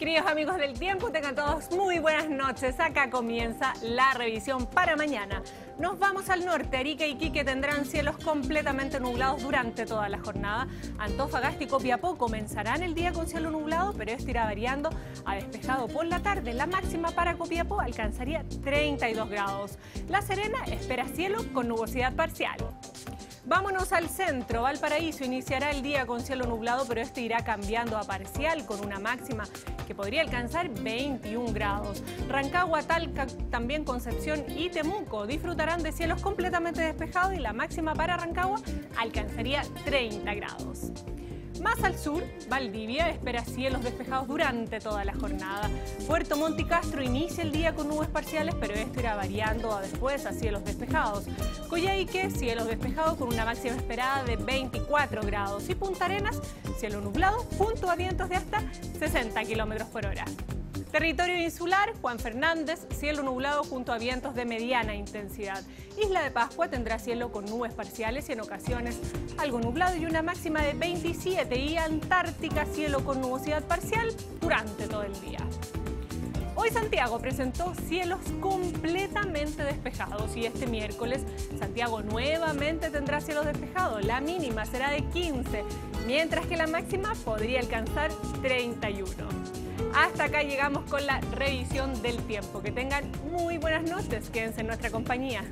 Queridos amigos del tiempo, tengan todos muy buenas noches. Acá comienza la revisión para mañana. Nos vamos al norte. Arica y Quique tendrán cielos completamente nublados durante toda la jornada. Antofagasta y Copiapó comenzarán el día con cielo nublado, pero esto irá variando a despejado por la tarde. La máxima para Copiapó alcanzaría 32 grados. La Serena espera cielo con nubosidad parcial. Vámonos al centro. Valparaíso iniciará el día con cielo nublado, pero este irá cambiando a parcial con una máxima que podría alcanzar 21 grados. Rancagua, Talca, también Concepción y Temuco disfrutarán de cielos completamente despejados y la máxima para Rancagua alcanzaría 30 grados. Más al sur, Valdivia espera cielos despejados durante toda la jornada. Puerto Monte Castro inicia el día con nubes parciales, pero esto irá variando a después a cielos despejados. Coyhaique, cielos despejados con una máxima esperada de 24 grados. Y Punta Arenas, cielo nublado junto a vientos de hasta 60 kilómetros por hora. Territorio insular, Juan Fernández, cielo nublado junto a vientos de mediana intensidad. Isla de Pascua tendrá cielo con nubes parciales y en ocasiones algo nublado y una máxima de 27. Y Antártica, cielo con nubosidad parcial durante todo el día. Hoy Santiago presentó cielos completamente despejados y este miércoles Santiago nuevamente tendrá cielos despejados. La mínima será de 15, mientras que la máxima podría alcanzar 31. Hasta acá llegamos con la revisión del tiempo. Que tengan muy buenas noches. Quédense en nuestra compañía.